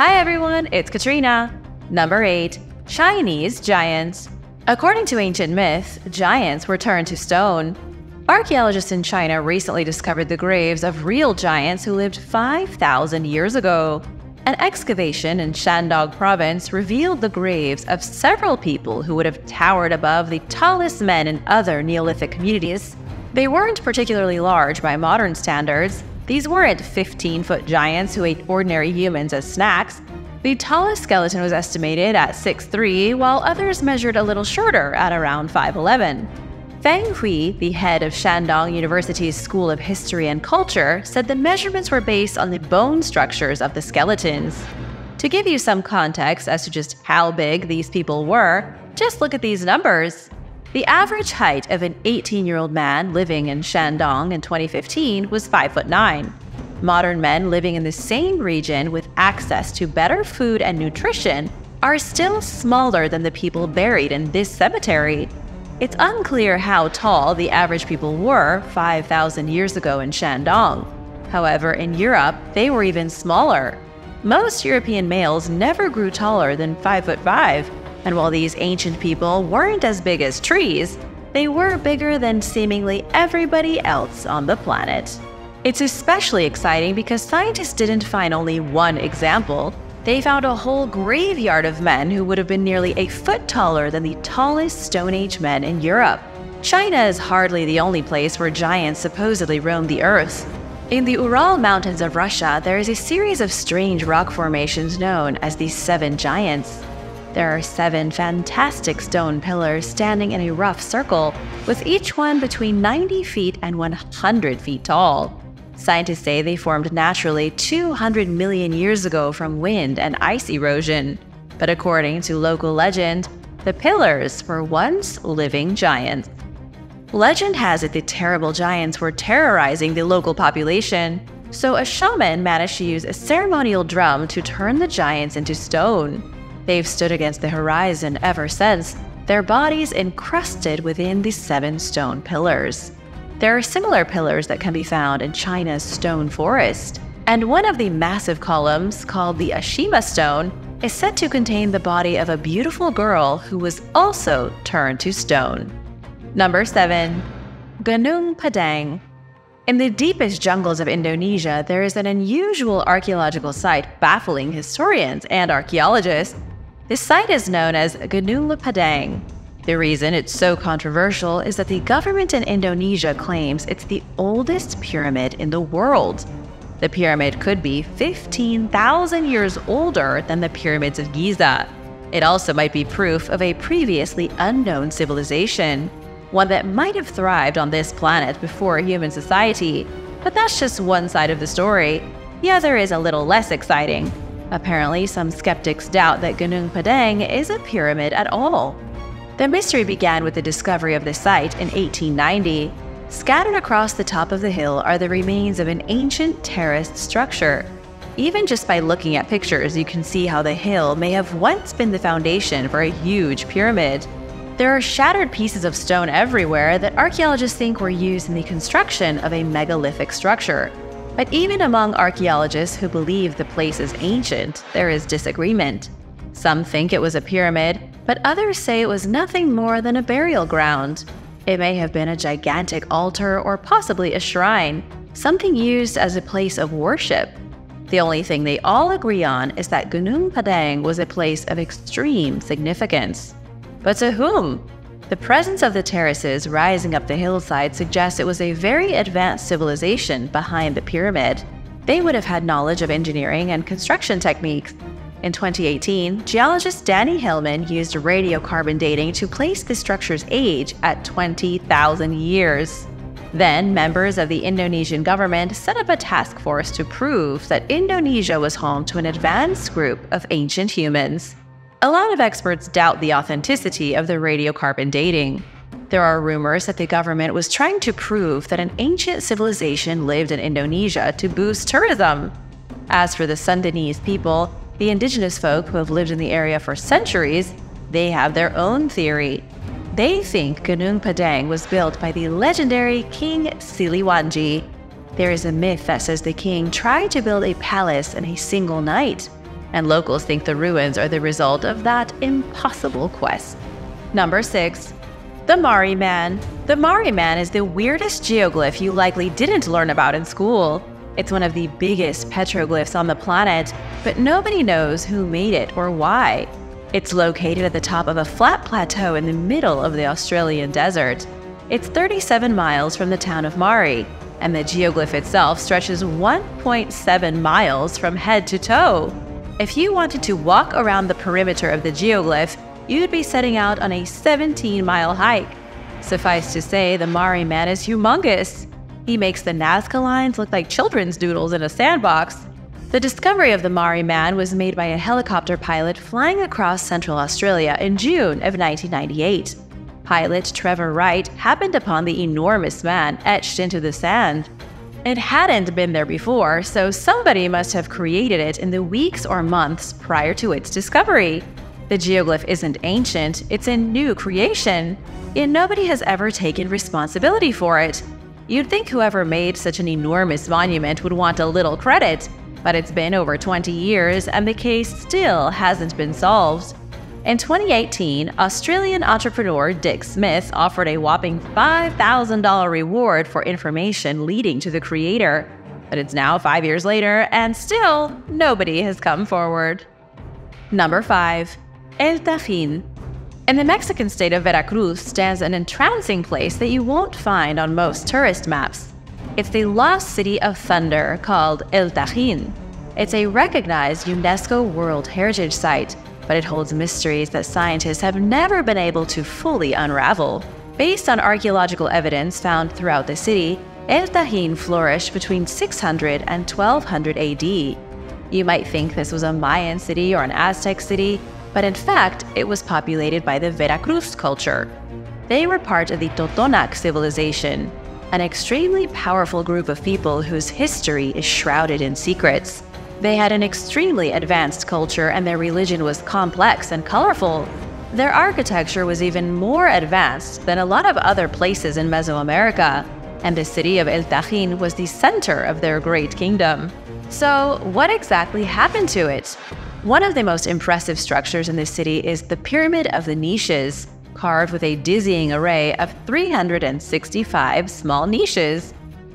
Hi everyone, it's Katrina. Number 8. Chinese Giants. According to ancient myth, giants were turned to stone. Archaeologists in China recently discovered the graves of real giants who lived 5,000 years ago. An excavation in Shandong province revealed the graves of several people who would have towered above the tallest men in other Neolithic communities. They weren't particularly large by modern standards. These weren't 15 foot giants who ate ordinary humans as snacks. The tallest skeleton was estimated at 6'3, while others measured a little shorter at around 5'11. Fang Hui, the head of Shandong University's School of History and Culture, said the measurements were based on the bone structures of the skeletons. To give you some context as to just how big these people were, just look at these numbers. The average height of an 18 year old man living in Shandong in 2015 was 5 foot 9. Modern men living in the same region with access to better food and nutrition are still smaller than the people buried in this cemetery. It's unclear how tall the average people were 5,000 years ago in Shandong. However, in Europe, they were even smaller. Most European males never grew taller than 5 foot 5, and while these ancient people weren't as big as trees, they were bigger than seemingly everybody else on the planet. It's especially exciting because scientists didn't find only one example, they found a whole graveyard of men who would have been nearly a foot taller than the tallest Stone Age men in Europe. China is hardly the only place where giants supposedly roamed the earth. In the Ural Mountains of Russia, there is a series of strange rock formations known as the Seven Giants. There are seven fantastic stone pillars standing in a rough circle, with each one between 90 feet and 100 feet tall. Scientists say they formed naturally 200 million years ago from wind and ice erosion. But according to local legend, the pillars were once living giants. Legend has it the terrible giants were terrorizing the local population, so a shaman managed to use a ceremonial drum to turn the giants into stone. They've stood against the horizon ever since, their bodies encrusted within the seven stone pillars. There are similar pillars that can be found in China's stone forest. And one of the massive columns, called the Ashima Stone, is said to contain the body of a beautiful girl who was also turned to stone. Number 7. Gunung Padang. In the deepest jungles of Indonesia, there is an unusual archaeological site baffling historians and archaeologists. This site is known as Gunung Padang, the reason it's so controversial is that the government in Indonesia claims it's the oldest pyramid in the world. The pyramid could be 15,000 years older than the pyramids of Giza. It also might be proof of a previously unknown civilization, one that might have thrived on this planet before human society. But that's just one side of the story. The other is a little less exciting. Apparently, some skeptics doubt that Gunung Padang is a pyramid at all. The mystery began with the discovery of the site in 1890. Scattered across the top of the hill are the remains of an ancient terraced structure. Even just by looking at pictures, you can see how the hill may have once been the foundation for a huge pyramid. There are shattered pieces of stone everywhere that archaeologists think were used in the construction of a megalithic structure. But even among archaeologists who believe the place is ancient, there is disagreement. Some think it was a pyramid, but others say it was nothing more than a burial ground. It may have been a gigantic altar or possibly a shrine, something used as a place of worship. The only thing they all agree on is that Gunung Padang was a place of extreme significance. But to whom? The presence of the terraces rising up the hillside suggests it was a very advanced civilization behind the pyramid. They would have had knowledge of engineering and construction techniques, in 2018, geologist Danny Hilman used radiocarbon dating to place the structure's age at 20,000 years. Then, members of the Indonesian government set up a task force to prove that Indonesia was home to an advanced group of ancient humans. A lot of experts doubt the authenticity of the radiocarbon dating. There are rumors that the government was trying to prove that an ancient civilization lived in Indonesia to boost tourism. As for the Sundanese people, the indigenous folk who have lived in the area for centuries, they have their own theory. They think Gunung Padang was built by the legendary King Siliwangi. There is a myth that says the king tried to build a palace in a single night. And locals think the ruins are the result of that impossible quest. Number 6. The Marree Man. The Marree Man is the weirdest geoglyph you likely didn't learn about in school. It's one of the biggest petroglyphs on the planet, but nobody knows who made it or why. It's located at the top of a flat plateau in the middle of the Australian desert. It's 37 miles from the town of Marree, and the geoglyph itself stretches 1.7 miles from head to toe. If you wanted to walk around the perimeter of the geoglyph, you'd be setting out on a 17 mile hike. Suffice to say, the Marree man is humongous. He makes the Nazca lines look like children's doodles in a sandbox. The discovery of the Marree man was made by a helicopter pilot flying across central Australia in June of 1998. Pilot Trevor Wright happened upon the enormous man etched into the sand. It hadn't been there before, so somebody must have created it in the weeks or months prior to its discovery. The geoglyph isn't ancient, it's a new creation, and nobody has ever taken responsibility for it. You'd think whoever made such an enormous monument would want a little credit, but it's been over 20 years and the case still hasn't been solved. In 2018, Australian entrepreneur Dick Smith offered a whopping $5,000 reward for information leading to the creator. But it's now five years later, and still nobody has come forward. Number 5. El Tajín. In the Mexican state of Veracruz stands an entrancing place that you won't find on most tourist maps. It's the lost city of thunder called El Tajín. It's a recognized UNESCO World Heritage Site, but it holds mysteries that scientists have never been able to fully unravel. Based on archaeological evidence found throughout the city, El Tajín flourished between 600 and 1200 AD. You might think this was a Mayan city or an Aztec city, but in fact, it was populated by the Veracruz culture. They were part of the Totonac civilization, an extremely powerful group of people whose history is shrouded in secrets. They had an extremely advanced culture and their religion was complex and colorful. Their architecture was even more advanced than a lot of other places in Mesoamerica, and the city of El Tajín was the center of their great kingdom. So, what exactly happened to it? One of the most impressive structures in this city is the Pyramid of the Niches, carved with a dizzying array of 365 small niches.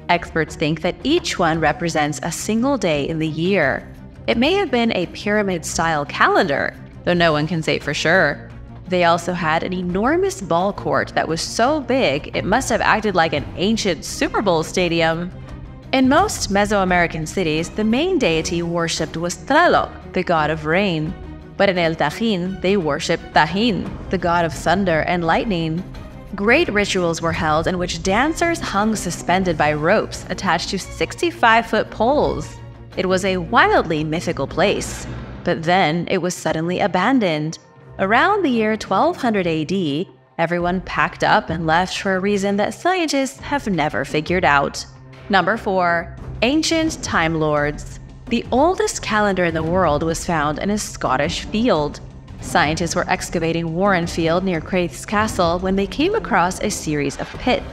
Experts think that each one represents a single day in the year. It may have been a pyramid style calendar, though no one can say for sure. They also had an enormous ball court that was so big it must have acted like an ancient Super Bowl stadium. In most Mesoamerican cities, the main deity worshipped was Tlaloc, the god of rain. But in El Tajín, they worshipped Tajín, the god of thunder and lightning. Great rituals were held in which dancers hung suspended by ropes attached to 65 foot poles. It was a wildly mythical place. But then it was suddenly abandoned. Around the year 1200 AD, everyone packed up and left for a reason that scientists have never figured out. Number 4. Ancient Time Lords. The oldest calendar in the world was found in a Scottish field. Scientists were excavating Warren Field near Crathes Castle when they came across a series of pits.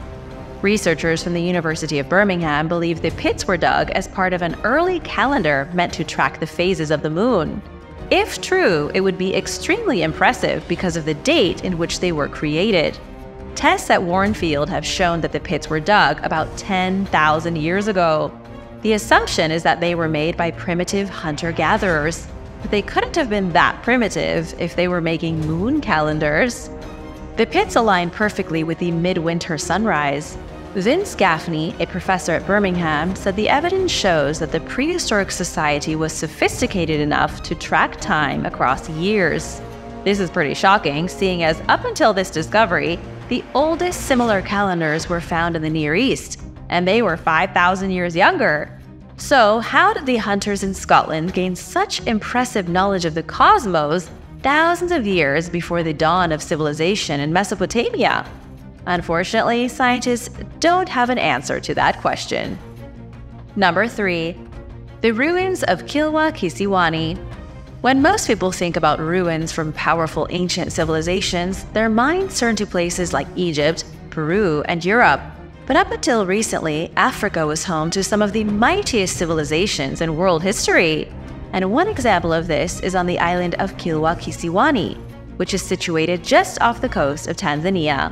Researchers from the University of Birmingham believe the pits were dug as part of an early calendar meant to track the phases of the moon. If true, it would be extremely impressive because of the date in which they were created. Tests at Warren Field have shown that the pits were dug about 10,000 years ago. The assumption is that they were made by primitive hunter gatherers, they couldn't have been that primitive if they were making moon calendars. The pits align perfectly with the midwinter sunrise. Vince Gaffney, a professor at Birmingham, said the evidence shows that the prehistoric society was sophisticated enough to track time across years. This is pretty shocking, seeing as up until this discovery, the oldest similar calendars were found in the Near East, and they were 5,000 years younger. So, how did the hunters in Scotland gain such impressive knowledge of the cosmos thousands of years before the dawn of civilization in Mesopotamia? Unfortunately, scientists don't have an answer to that question. Number 3. The ruins of Kilwa Kisiwani when most people think about ruins from powerful ancient civilizations, their minds turn to places like Egypt, Peru, and Europe. But up until recently, Africa was home to some of the mightiest civilizations in world history. And one example of this is on the island of Kilwa Kisiwani, which is situated just off the coast of Tanzania.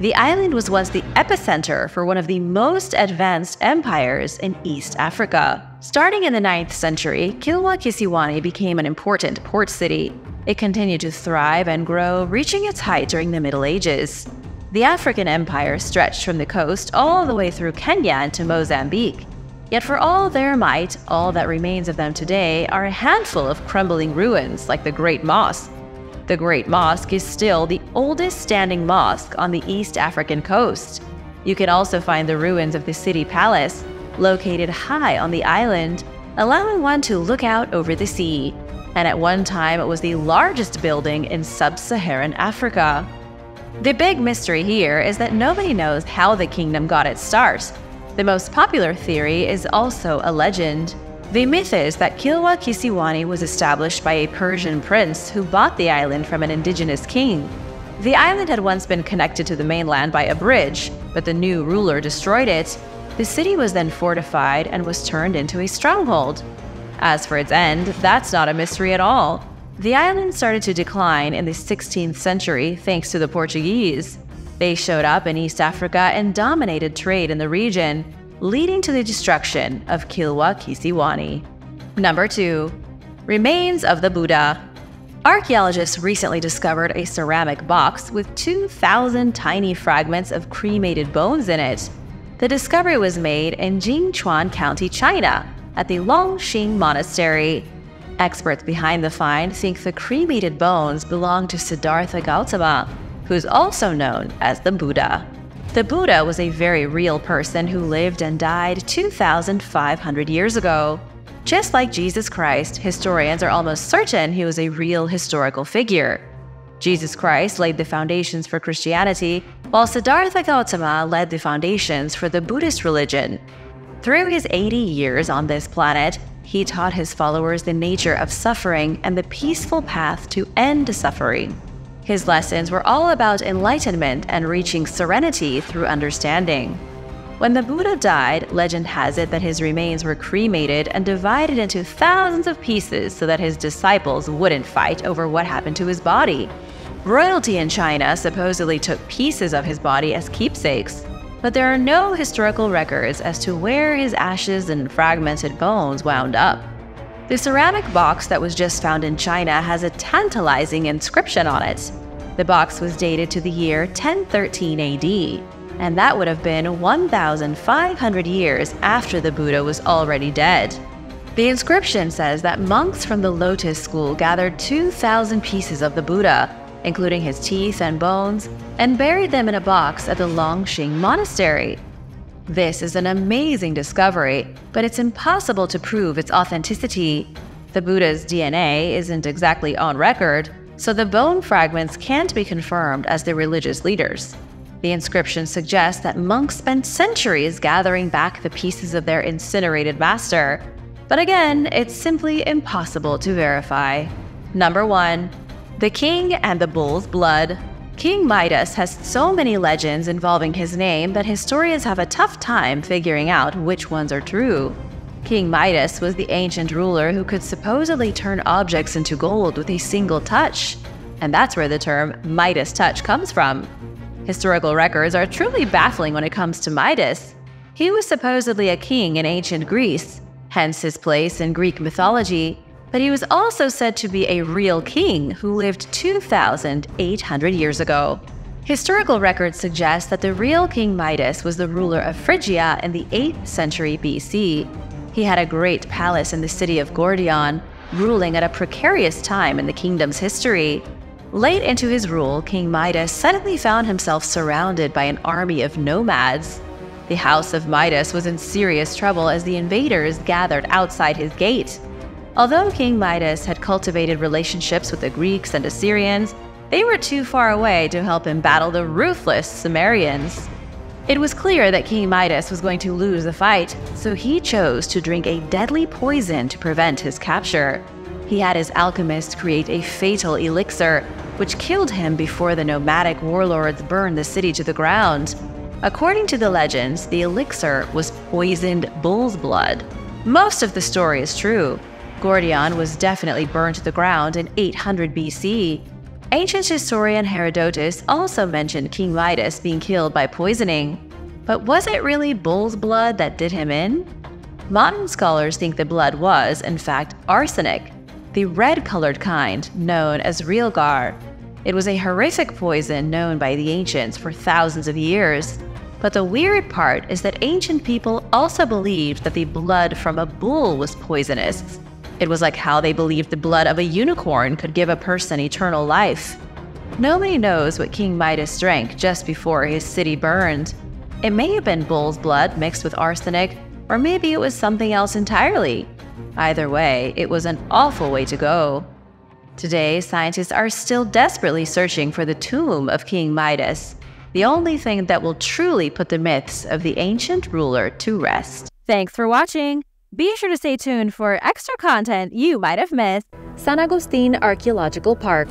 The island was once the epicenter for one of the most advanced empires in East Africa. Starting in the 9th century, Kilwa Kisiwani became an important port city. It continued to thrive and grow, reaching its height during the Middle Ages. The African empire stretched from the coast all the way through Kenya and to Mozambique. Yet for all their might, all that remains of them today are a handful of crumbling ruins like the Great Mosque, the Great Mosque is still the oldest standing mosque on the East African coast. You can also find the ruins of the city palace, located high on the island, allowing one to look out over the sea. And at one time, it was the largest building in sub Saharan Africa. The big mystery here is that nobody knows how the kingdom got its start. The most popular theory is also a legend. The myth is that Kilwa Kisiwani was established by a Persian prince who bought the island from an indigenous king. The island had once been connected to the mainland by a bridge, but the new ruler destroyed it. The city was then fortified and was turned into a stronghold. As for its end, that's not a mystery at all. The island started to decline in the 16th century thanks to the Portuguese. They showed up in East Africa and dominated trade in the region, leading to the destruction of Kilwa Kisiwani. Number 2. Remains of the Buddha. Archaeologists recently discovered a ceramic box with 2,000 tiny fragments of cremated bones in it. The discovery was made in Jingchuan County, China, at the Longxing Monastery. Experts behind the find think the cremated bones belong to Siddhartha Gautama, who is also known as the Buddha. The Buddha was a very real person who lived and died 2,500 years ago. Just like Jesus Christ, historians are almost certain he was a real historical figure. Jesus Christ laid the foundations for Christianity, while Siddhartha Gautama led the foundations for the Buddhist religion. Through his 80 years on this planet, he taught his followers the nature of suffering and the peaceful path to end suffering. His lessons were all about enlightenment and reaching serenity through understanding. When the Buddha died, legend has it that his remains were cremated and divided into thousands of pieces so that his disciples wouldn't fight over what happened to his body. Royalty in China supposedly took pieces of his body as keepsakes, but there are no historical records as to where his ashes and fragmented bones wound up. The ceramic box that was just found in China has a tantalizing inscription on it. The box was dated to the year 1013 AD, and that would have been 1,500 years after the Buddha was already dead. The inscription says that monks from the Lotus School gathered 2,000 pieces of the Buddha, including his teeth and bones, and buried them in a box at the Longxing Monastery. This is an amazing discovery, but it's impossible to prove its authenticity. The Buddha's DNA isn't exactly on record, so the bone fragments can't be confirmed as the religious leaders. The inscription suggests that monks spent centuries gathering back the pieces of their incinerated master. But again, it's simply impossible to verify. Number 1. The King and the Bull's Blood King Midas has so many legends involving his name that historians have a tough time figuring out which ones are true. King Midas was the ancient ruler who could supposedly turn objects into gold with a single touch. And that's where the term Midas touch comes from. Historical records are truly baffling when it comes to Midas. He was supposedly a king in ancient Greece, hence his place in Greek mythology, but he was also said to be a real king who lived 2,800 years ago. Historical records suggest that the real King Midas was the ruler of Phrygia in the 8th century BC. He had a great palace in the city of Gordion, ruling at a precarious time in the kingdom's history. Late into his rule, King Midas suddenly found himself surrounded by an army of nomads. The house of Midas was in serious trouble as the invaders gathered outside his gate. Although King Midas had cultivated relationships with the Greeks and Assyrians, they were too far away to help him battle the ruthless Cimmerians. It was clear that King Midas was going to lose the fight, so he chose to drink a deadly poison to prevent his capture. He had his alchemist create a fatal elixir, which killed him before the nomadic warlords burned the city to the ground. According to the legends, the elixir was poisoned bull's blood. Most of the story is true, Gordion was definitely burned to the ground in 800 BC. Ancient historian Herodotus also mentioned King Midas being killed by poisoning. But was it really bull's blood that did him in? Modern scholars think the blood was, in fact, arsenic, the red colored kind known as realgar. It was a horrific poison known by the ancients for thousands of years. But the weird part is that ancient people also believed that the blood from a bull was poisonous. It was like how they believed the blood of a unicorn could give a person eternal life. Nobody knows what King Midas drank just before his city burned. It may have been bull's blood mixed with arsenic, or maybe it was something else entirely. Either way, it was an awful way to go. Today, scientists are still desperately searching for the tomb of King Midas, the only thing that will truly put the myths of the ancient ruler to rest. Thanks for watching! Be sure to stay tuned for extra content you might have missed. San Agustin Archaeological Park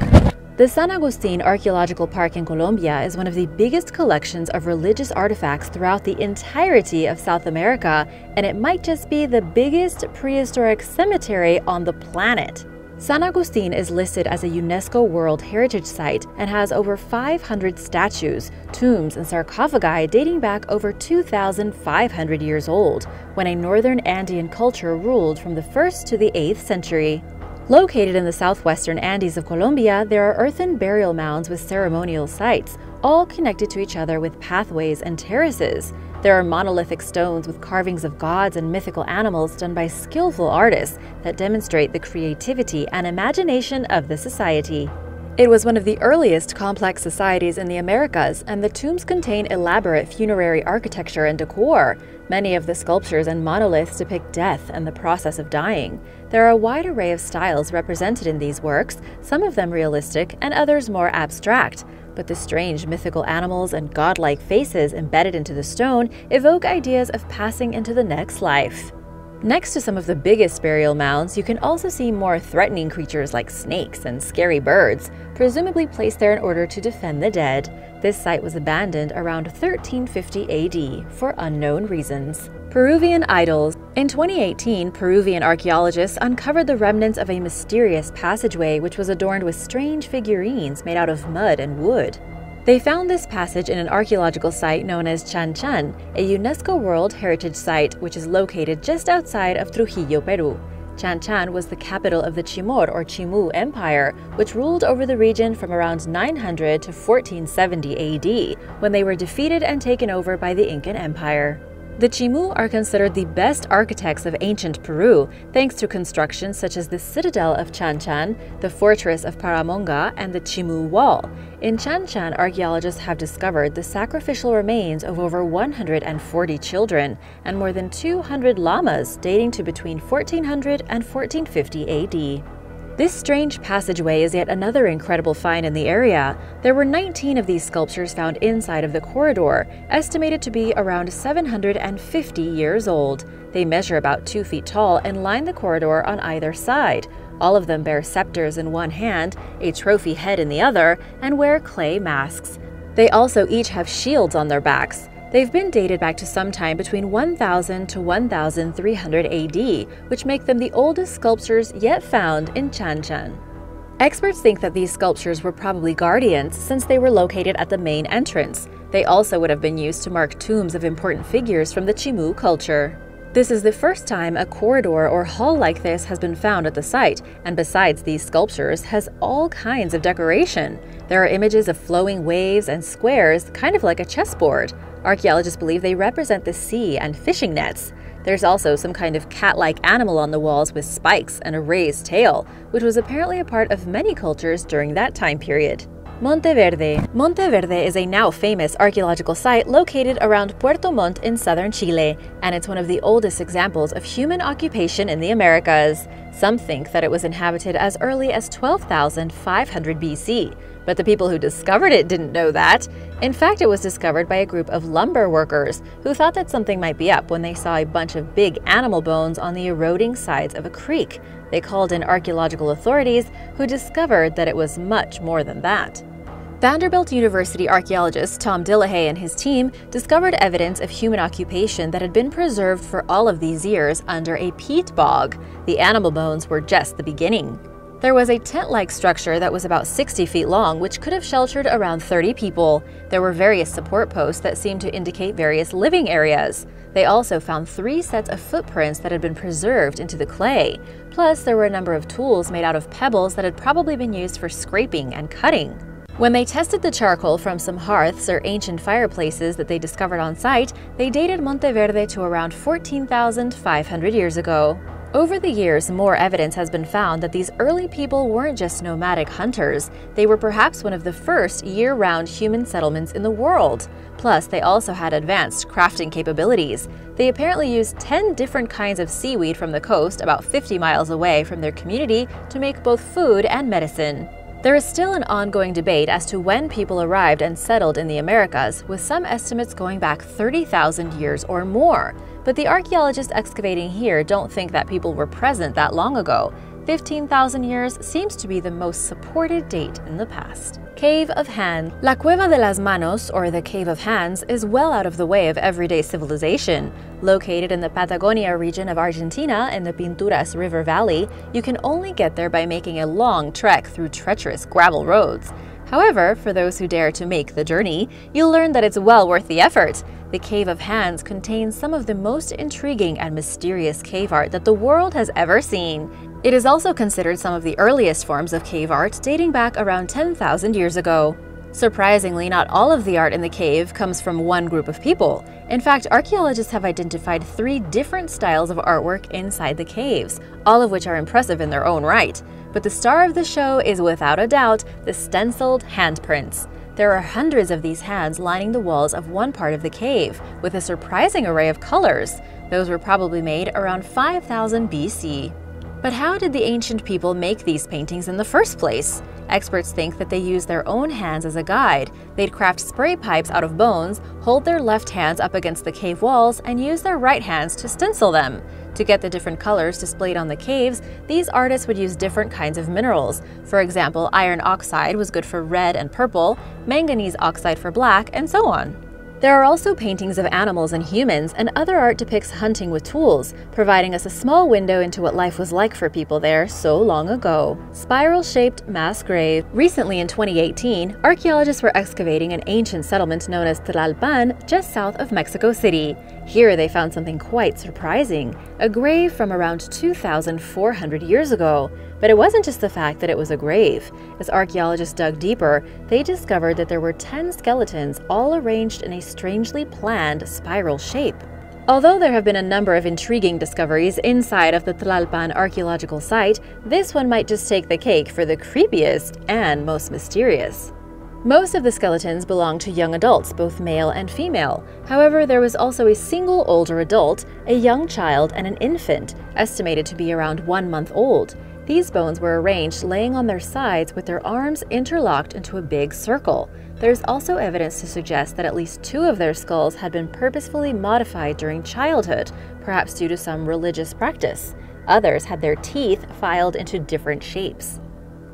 the San Agustin Archaeological Park in Colombia is one of the biggest collections of religious artifacts throughout the entirety of South America, and it might just be the biggest prehistoric cemetery on the planet. San Agustin is listed as a UNESCO World Heritage Site and has over 500 statues, tombs, and sarcophagi dating back over 2,500 years old, when a northern Andean culture ruled from the 1st to the 8th century. Located in the southwestern Andes of Colombia, there are earthen burial mounds with ceremonial sites, all connected to each other with pathways and terraces. There are monolithic stones with carvings of gods and mythical animals done by skillful artists that demonstrate the creativity and imagination of the society. It was one of the earliest complex societies in the Americas, and the tombs contain elaborate funerary architecture and decor. Many of the sculptures and monoliths depict death and the process of dying. There are a wide array of styles represented in these works, some of them realistic and others more abstract. But the strange mythical animals and godlike faces embedded into the stone evoke ideas of passing into the next life. Next to some of the biggest burial mounds, you can also see more threatening creatures like snakes and scary birds, presumably placed there in order to defend the dead. This site was abandoned around 1350 AD for unknown reasons. Peruvian idols. In 2018, Peruvian archaeologists uncovered the remnants of a mysterious passageway which was adorned with strange figurines made out of mud and wood. They found this passage in an archaeological site known as Chan Chan, a UNESCO World Heritage Site which is located just outside of Trujillo, Peru. Chan Chan was the capital of the Chimor or Chimu Empire, which ruled over the region from around 900 to 1470 AD, when they were defeated and taken over by the Incan Empire. The Chimu are considered the best architects of ancient Peru, thanks to constructions such as the citadel of Chan Chan, the fortress of Paramonga, and the Chimu Wall. In Chan Chan, archaeologists have discovered the sacrificial remains of over 140 children and more than 200 llamas dating to between 1400 and 1450 AD. This strange passageway is yet another incredible find in the area. There were 19 of these sculptures found inside of the corridor, estimated to be around 750 years old. They measure about 2 feet tall and line the corridor on either side. All of them bear scepters in one hand, a trophy head in the other, and wear clay masks. They also each have shields on their backs. They've been dated back to sometime between 1000 to 1300 AD, which make them the oldest sculptures yet found in Chan Chan. Experts think that these sculptures were probably guardians since they were located at the main entrance. They also would have been used to mark tombs of important figures from the Chimu culture. This is the first time a corridor or hall like this has been found at the site, and besides these sculptures, has all kinds of decoration. There are images of flowing waves and squares, kind of like a chessboard. Archaeologists believe they represent the sea and fishing nets. There's also some kind of cat like animal on the walls with spikes and a raised tail, which was apparently a part of many cultures during that time period. Monteverde. Monteverde is a now famous archaeological site located around Puerto Montt in southern Chile, and it's one of the oldest examples of human occupation in the Americas. Some think that it was inhabited as early as 12,500 BC, but the people who discovered it didn't know that. In fact, it was discovered by a group of lumber workers who thought that something might be up when they saw a bunch of big animal bones on the eroding sides of a creek. They called in archaeological authorities, who discovered that it was much more than that. Vanderbilt University archaeologist Tom Dillehay and his team discovered evidence of human occupation that had been preserved for all of these years under a peat bog. The animal bones were just the beginning. There was a tent like structure that was about 60 feet long, which could have sheltered around 30 people. There were various support posts that seemed to indicate various living areas. They also found three sets of footprints that had been preserved into the clay. Plus, there were a number of tools made out of pebbles that had probably been used for scraping and cutting. When they tested the charcoal from some hearths or ancient fireplaces that they discovered on site, they dated Monteverde to around 14,500 years ago. Over the years, more evidence has been found that these early people weren't just nomadic hunters, they were perhaps one of the first year round human settlements in the world. Plus, they also had advanced crafting capabilities. They apparently used 10 different kinds of seaweed from the coast, about 50 miles away from their community, to make both food and medicine. There is still an ongoing debate as to when people arrived and settled in the Americas, with some estimates going back 30,000 years or more. But the archaeologists excavating here don't think that people were present that long ago. 15,000 years seems to be the most supported date in the past. Cave of Hands La Cueva de las Manos, or the Cave of Hands, is well out of the way of everyday civilization. Located in the Patagonia region of Argentina in the Pinturas River Valley, you can only get there by making a long trek through treacherous gravel roads. However, for those who dare to make the journey, you'll learn that it's well worth the effort. The Cave of Hands contains some of the most intriguing and mysterious cave art that the world has ever seen. It is also considered some of the earliest forms of cave art, dating back around 10,000 years ago. Surprisingly, not all of the art in the cave comes from one group of people. In fact, archaeologists have identified three different styles of artwork inside the caves, all of which are impressive in their own right. But the star of the show is without a doubt the stenciled handprints. There are hundreds of these hands lining the walls of one part of the cave, with a surprising array of colors. Those were probably made around 5000 BC. But how did the ancient people make these paintings in the first place? Experts think that they used their own hands as a guide. They'd craft spray pipes out of bones, hold their left hands up against the cave walls, and use their right hands to stencil them. To get the different colors displayed on the caves, these artists would use different kinds of minerals. For example, iron oxide was good for red and purple, manganese oxide for black, and so on. There are also paintings of animals and humans, and other art depicts hunting with tools, providing us a small window into what life was like for people there so long ago. Spiral shaped mass grave. Recently in 2018, archaeologists were excavating an ancient settlement known as Tlalpan just south of Mexico City. Here they found something quite surprising a grave from around 2,400 years ago. But it wasn't just the fact that it was a grave. As archaeologists dug deeper, they discovered that there were 10 skeletons all arranged in a strangely planned spiral shape. Although there have been a number of intriguing discoveries inside of the Tlalpan archaeological site, this one might just take the cake for the creepiest and most mysterious. Most of the skeletons belonged to young adults, both male and female. However, there was also a single older adult, a young child, and an infant, estimated to be around one month old. These bones were arranged laying on their sides with their arms interlocked into a big circle. There's also evidence to suggest that at least two of their skulls had been purposefully modified during childhood, perhaps due to some religious practice. Others had their teeth filed into different shapes.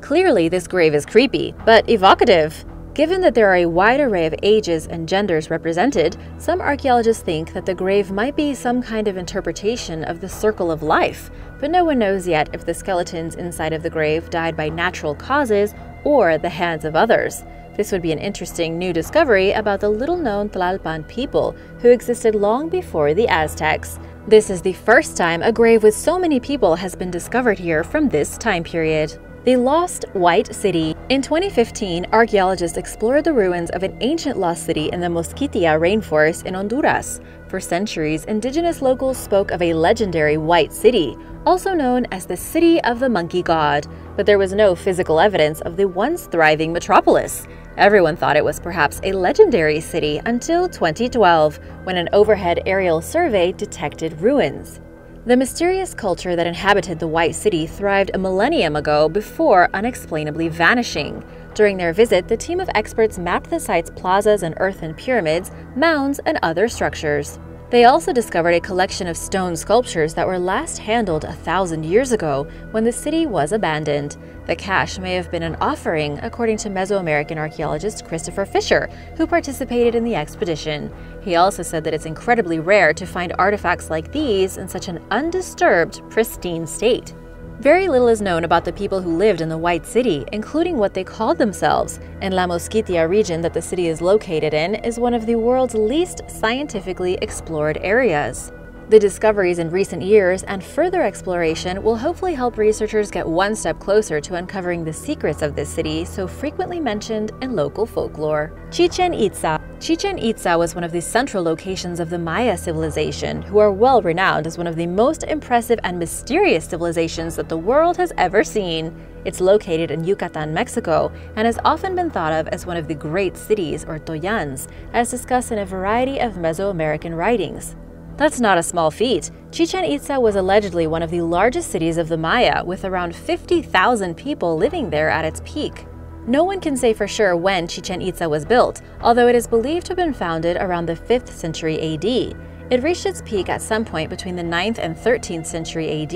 Clearly, this grave is creepy, but evocative. Given that there are a wide array of ages and genders represented, some archaeologists think that the grave might be some kind of interpretation of the circle of life, but no one knows yet if the skeletons inside of the grave died by natural causes or at the hands of others. This would be an interesting new discovery about the little known Tlalpan people who existed long before the Aztecs. This is the first time a grave with so many people has been discovered here from this time period. The Lost White City. In 2015, archaeologists explored the ruins of an ancient lost city in the Mosquitia rainforest in Honduras. For centuries, indigenous locals spoke of a legendary white city, also known as the City of the Monkey God, but there was no physical evidence of the once thriving metropolis. Everyone thought it was perhaps a legendary city until 2012, when an overhead aerial survey detected ruins. The mysterious culture that inhabited the White City thrived a millennium ago before unexplainably vanishing. During their visit, the team of experts mapped the site's plazas and earthen pyramids, mounds, and other structures. They also discovered a collection of stone sculptures that were last handled a thousand years ago when the city was abandoned. The cache may have been an offering, according to Mesoamerican archaeologist Christopher Fisher, who participated in the expedition. He also said that it's incredibly rare to find artifacts like these in such an undisturbed, pristine state. Very little is known about the people who lived in the White City, including what they called themselves, and La Mosquitia region that the city is located in is one of the world's least scientifically explored areas. The discoveries in recent years and further exploration will hopefully help researchers get one step closer to uncovering the secrets of this city so frequently mentioned in local folklore. Chichen Itza Chichen Itza was one of the central locations of the Maya civilization, who are well renowned as one of the most impressive and mysterious civilizations that the world has ever seen. It's located in Yucatan, Mexico, and has often been thought of as one of the great cities, or Toyans, as discussed in a variety of Mesoamerican writings. That's not a small feat. Chichen Itza was allegedly one of the largest cities of the Maya, with around 50,000 people living there at its peak. No one can say for sure when Chichen Itza was built, although it is believed to have been founded around the 5th century AD. It reached its peak at some point between the 9th and 13th century AD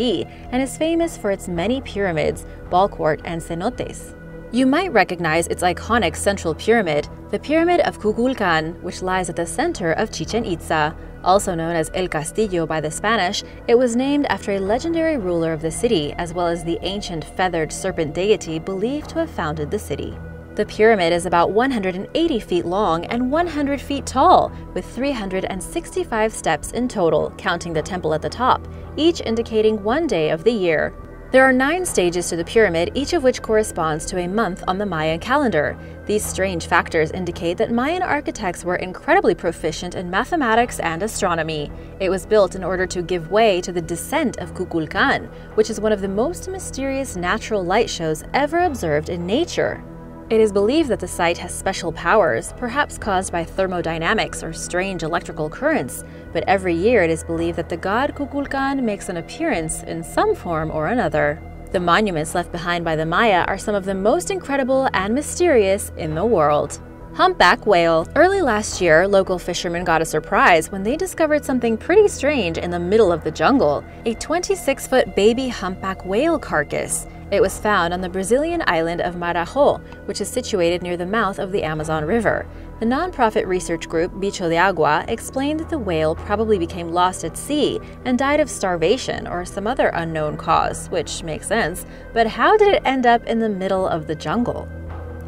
and is famous for its many pyramids, ball court, and cenotes. You might recognize its iconic central pyramid, the Pyramid of Kukulkan, which lies at the center of Chichen Itza. Also known as El Castillo by the Spanish, it was named after a legendary ruler of the city, as well as the ancient feathered serpent deity believed to have founded the city. The pyramid is about 180 feet long and 100 feet tall, with 365 steps in total, counting the temple at the top, each indicating one day of the year. There are nine stages to the pyramid, each of which corresponds to a month on the Mayan calendar. These strange factors indicate that Mayan architects were incredibly proficient in mathematics and astronomy. It was built in order to give way to the descent of Kukulkan, which is one of the most mysterious natural light shows ever observed in nature. It is believed that the site has special powers, perhaps caused by thermodynamics or strange electrical currents, but every year it is believed that the god Kukulkan makes an appearance in some form or another. The monuments left behind by the Maya are some of the most incredible and mysterious in the world. Humpback whale. Early last year, local fishermen got a surprise when they discovered something pretty strange in the middle of the jungle a 26 foot baby humpback whale carcass. It was found on the Brazilian island of Marajo, which is situated near the mouth of the Amazon River. The nonprofit research group Bicho de Agua explained that the whale probably became lost at sea and died of starvation or some other unknown cause, which makes sense, but how did it end up in the middle of the jungle?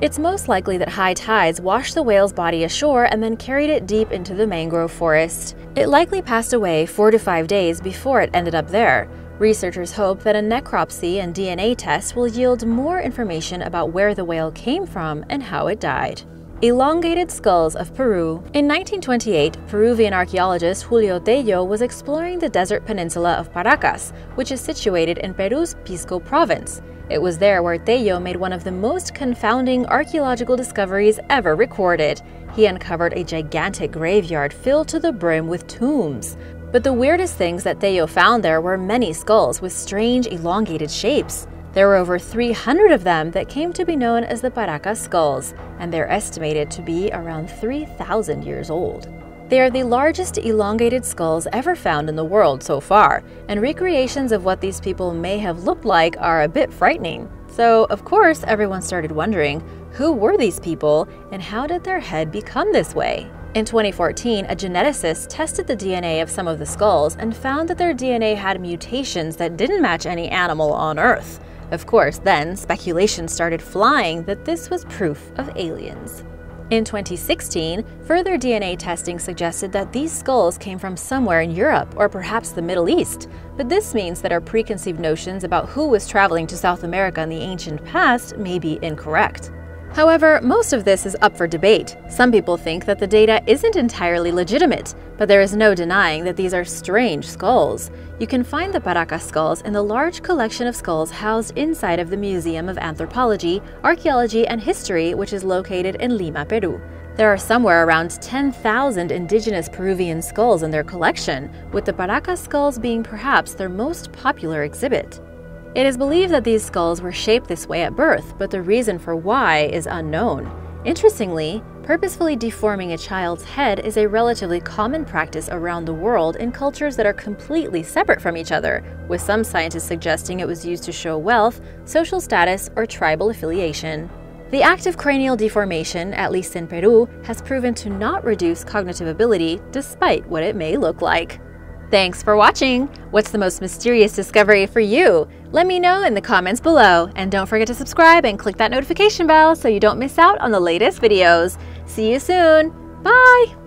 It's most likely that high tides washed the whale's body ashore and then carried it deep into the mangrove forest. It likely passed away four to five days before it ended up there. Researchers hope that a necropsy and DNA test will yield more information about where the whale came from and how it died. Elongated Skulls of Peru In 1928, Peruvian archaeologist Julio Tello was exploring the desert peninsula of Paracas, which is situated in Peru's Pisco province. It was there where Tello made one of the most confounding archaeological discoveries ever recorded. He uncovered a gigantic graveyard filled to the brim with tombs. But the weirdest things that Tello found there were many skulls with strange elongated shapes. There were over 300 of them that came to be known as the Paracas skulls, and they're estimated to be around 3,000 years old. They are the largest elongated skulls ever found in the world so far, and recreations of what these people may have looked like are a bit frightening. So, of course, everyone started wondering who were these people and how did their head become this way? In 2014, a geneticist tested the DNA of some of the skulls and found that their DNA had mutations that didn't match any animal on Earth. Of course, then speculation started flying that this was proof of aliens. In 2016, further DNA testing suggested that these skulls came from somewhere in Europe or perhaps the Middle East, but this means that our preconceived notions about who was traveling to South America in the ancient past may be incorrect. However, most of this is up for debate. Some people think that the data isn't entirely legitimate, but there is no denying that these are strange skulls. You can find the Paracas skulls in the large collection of skulls housed inside of the Museum of Anthropology, Archaeology, and History, which is located in Lima, Peru. There are somewhere around 10,000 indigenous Peruvian skulls in their collection, with the Paracas skulls being perhaps their most popular exhibit. It is believed that these skulls were shaped this way at birth, but the reason for why is unknown. Interestingly, Purposefully deforming a child's head is a relatively common practice around the world in cultures that are completely separate from each other, with some scientists suggesting it was used to show wealth, social status, or tribal affiliation. The act of cranial deformation, at least in Peru, has proven to not reduce cognitive ability despite what it may look like. Thanks for watching! What's the most mysterious discovery for you? Let me know in the comments below, and don't forget to subscribe and click that notification bell so you don't miss out on the latest videos. See you soon! Bye!